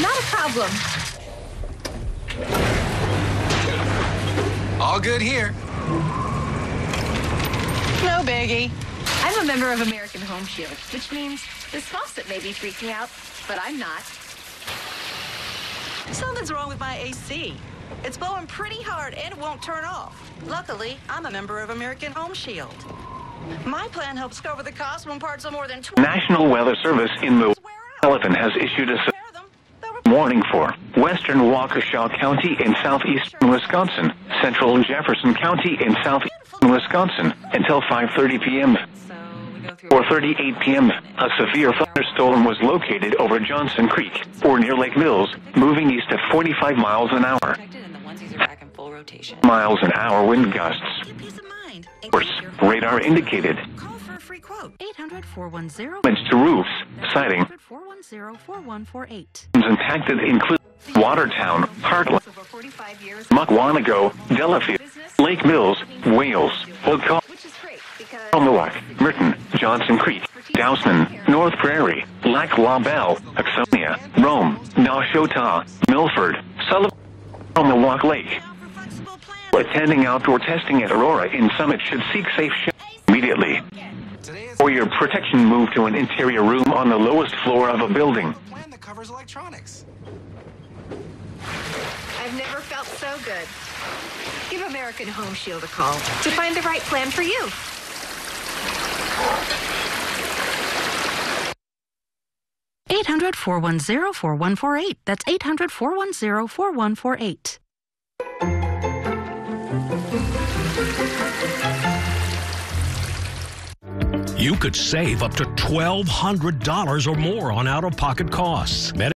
Not a problem. All good here. No biggie. I'm a member of American Home Shield, which means this faucet may be freaking out, but I'm not. Something's wrong with my AC. It's blowing pretty hard and it won't turn off. Luckily, I'm a member of American Home Shield. My plan helps cover the cost when parts are more than 20 National Weather Service in the Elephant has issued a warning for western Waukesha County in southeastern Wisconsin, central Jefferson County in southeastern Wisconsin until 5:30 p.m. We 4:38 p.m. A severe thunderstorm was located over Johnson Creek or near Lake Mills, moving east at 45 miles an hour. and the onesies are back in full rotation. Miles an hour wind gusts. Get peace of mind. and Course, keep your home radar indicated. Call for a free quote. 800 410 Damage to roofs, siding, 410 4148. impacted include Watertown, Hartland, Over 45 years, Mukwonago, Delafield, Lake Mills, Wales, Oakcott, which is great because Elmwood, Merton, Johnson Creek, Dousman, North Prairie, Lac La Belle, Ixonia, Rome, Nashotah, Milford, Sullivan, Milwaukee Lake. Now for flexible plans. Attending outdoor testing at Aurora in Summit should seek safe shelter immediately. Today is For your protection, move to an interior room on the lowest floor of a building. plan that covers electronics. I've never felt so good. Give American Home Shield a call to find the right plan for you. Eight hundred four one zero four one four eight. That's 800 410 4148. You could save up to $1,200 or more on out of pocket costs.